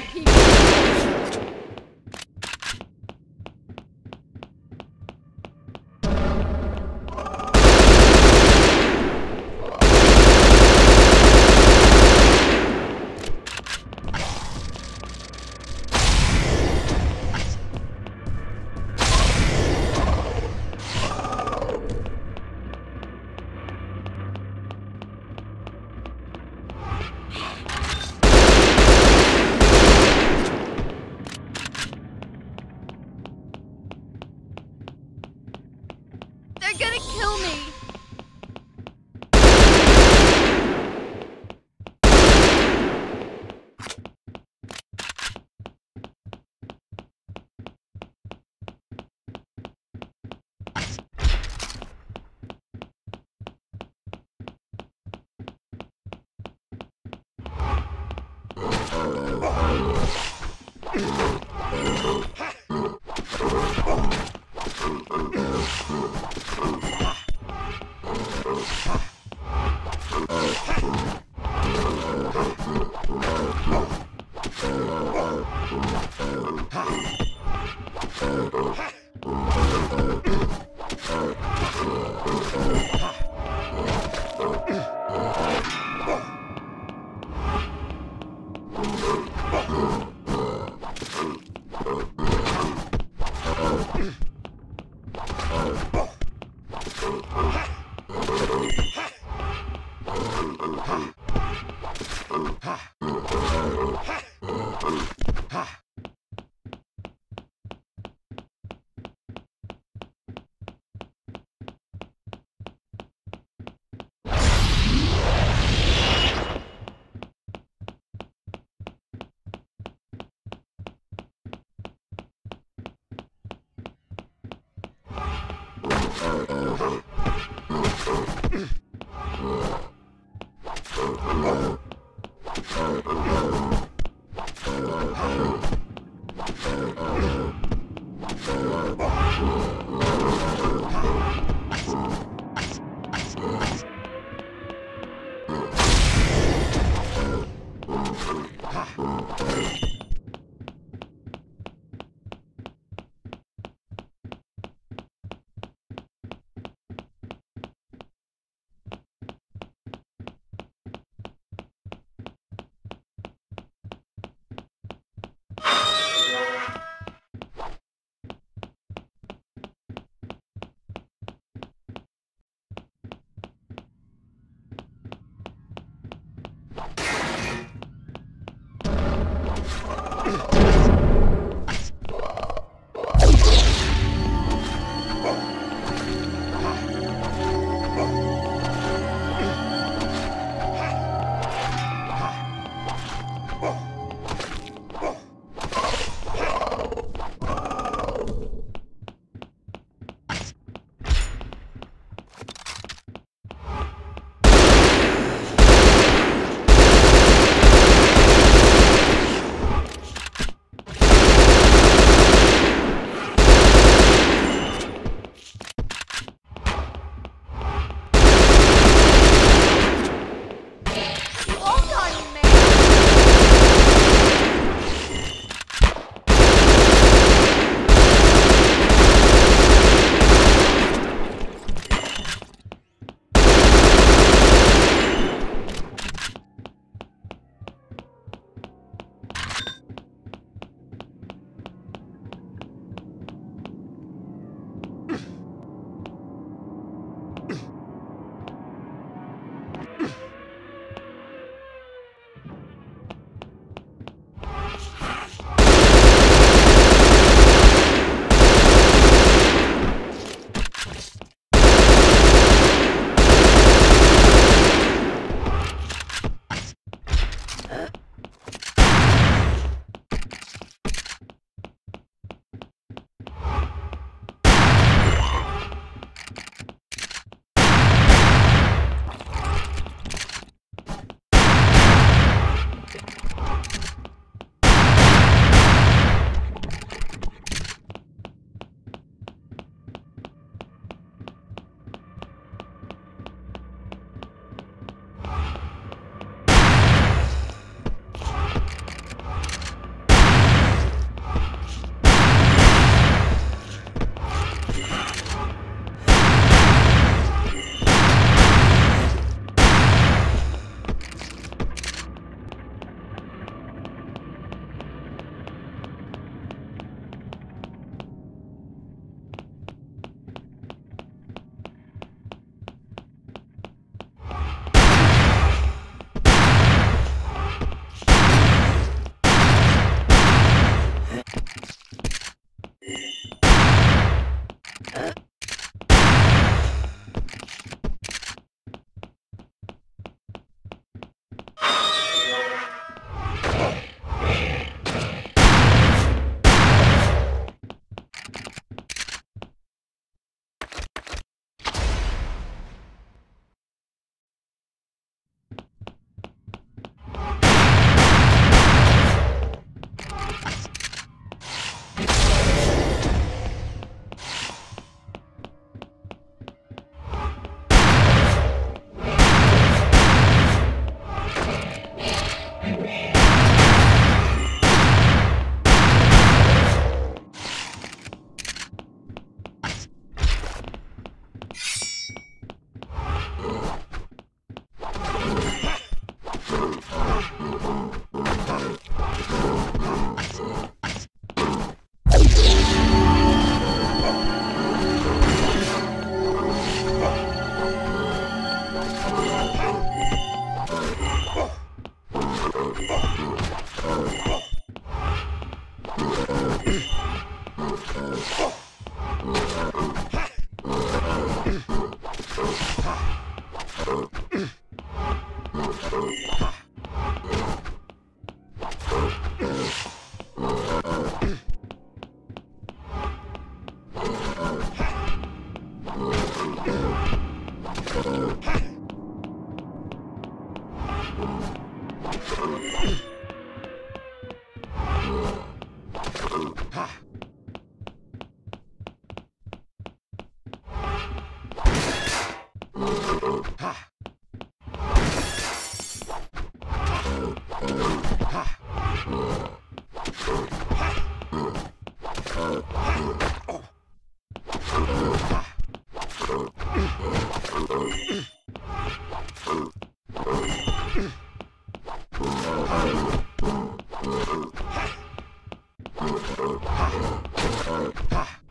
people? Fuck. Ah. Uh. Oh. あっ!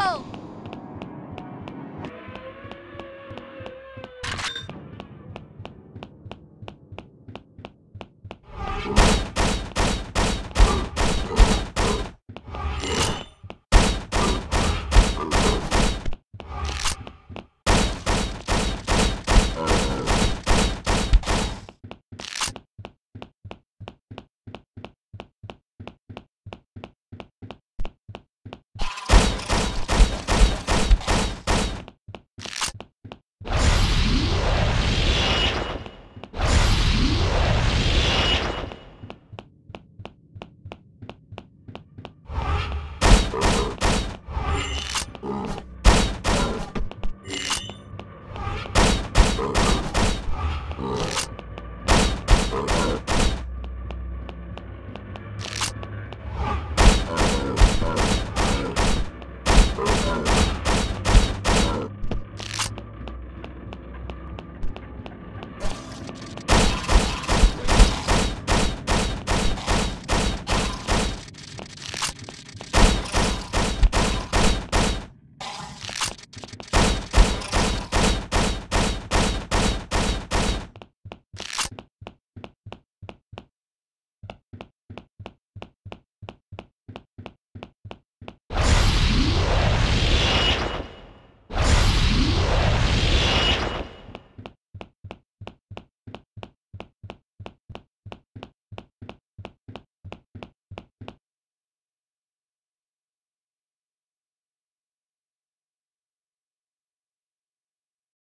Oh!